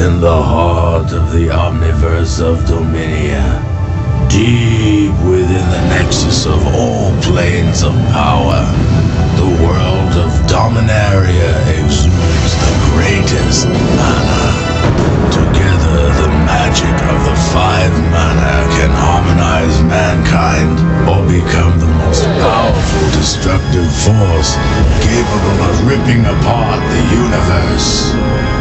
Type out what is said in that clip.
In the heart of the omniverse of Dominia, deep within the nexus of all planes of power, the world of Dominaria exudes the greatest mana. Together, the magic of the five mana can harmonize mankind or become the most powerful destructive force capable of ripping apart the universe.